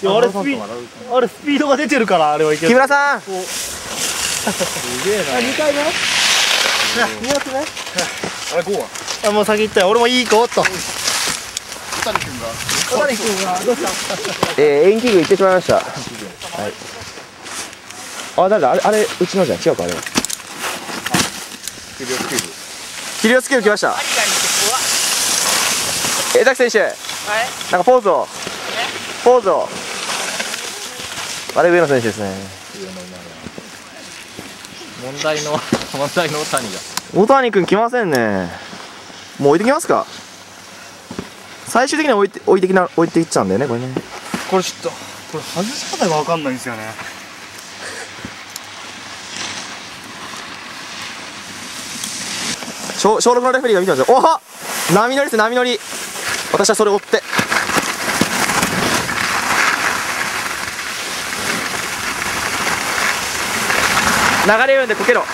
いやあれスピードあれスピードが出てるからあれはいける。木村さん。すげえな。2回目？2発目？あれ5はあもう先行ったよ。俺もいい子と。小谷君が。小谷君が。どうしたえー、延期軍行ってしまいました。はい。あ誰だあれあれうちのじゃん。違うかあれは。キリオスキル。キリオスキル来ました。江崎選手。なんかポーズを。ポーズをあれ上野選手ですね。問題の問題の谷が大谷君来ませんね。もう置いてきますか。最終的には置いて置いてきな置いていっちゃうんだよねこれね。これちょっとこれ外し方が分かんないんですよね。小小6のレフェリーが見てますよ。おは波乗りです波乗り。私はそれを追って流れるんでこけろ。